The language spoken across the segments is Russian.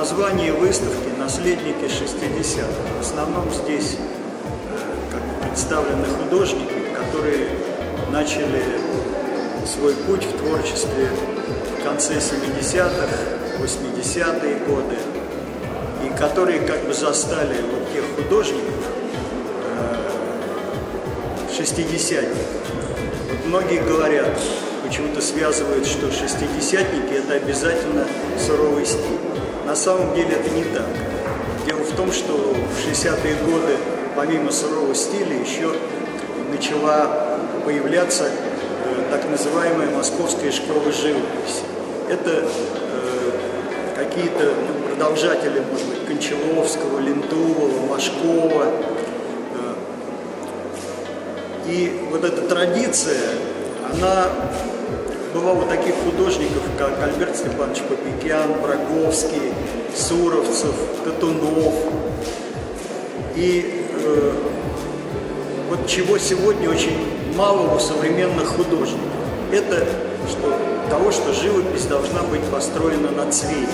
название выставки «Наследники 60-х». В основном здесь как представлены художники, которые начали свой путь в творчестве в конце 70-х, 80-е годы, и которые как бы застали вот тех художников, э, шестидесятников. Вот многие говорят, почему-то связывают, что шестидесятники это обязательно суровый стиль. На самом деле это не так. Дело в том, что в 60-е годы помимо сурового стиля еще начала появляться э, так называемая московская школа живописи. Это э, какие-то ну, продолжатели, может быть, Кончаловского, Лентулова, Машкова. Э, и вот эта традиция, она была у таких художников, как Альберт Степанович Попекян, Браговский, Суровцев, Татунов. И э, вот чего сегодня очень мало у современных художников. Это что, того, что живопись должна быть построена на цвете.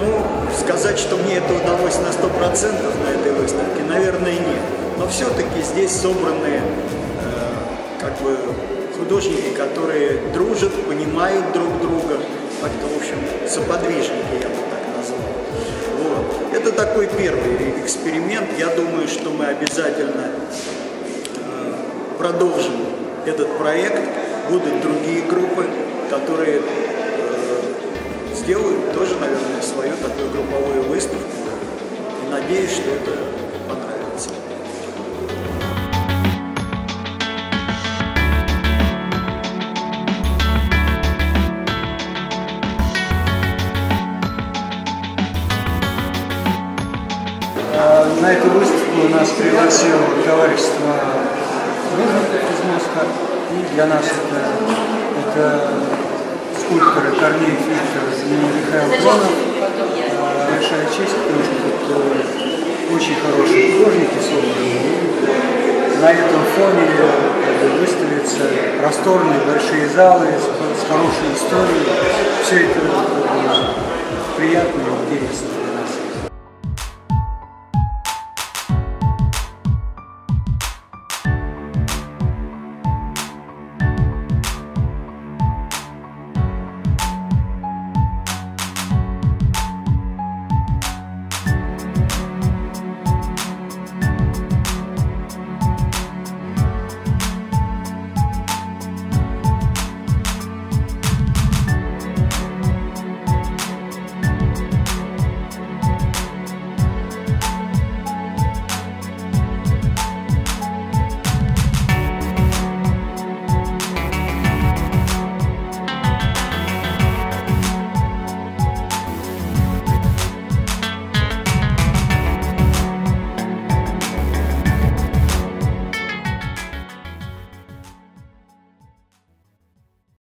Ну, сказать, что мне это удалось на 100% на этой выставке, наверное, нет. Но все-таки здесь собраны как бы художники, которые дружат, понимают друг друга. Это, в общем, соподвижники, я бы так назвал. Вот. Это такой первый эксперимент. Я думаю, что мы обязательно э, продолжим этот проект. Будут другие группы, которые э, сделают тоже, наверное, свою такую групповую выставку. Надеюсь, что это На эту выставку нас пригласило товарищество художников из Москвы. И для нас это, это скульпторы Корнеев Виктор и Михаил Клонов. Большая честь, потому что тут э, очень хорошие художники собраны. На этом фоне выставятся просторные большие залы с, хорошей историей. Все это приятно и интересно.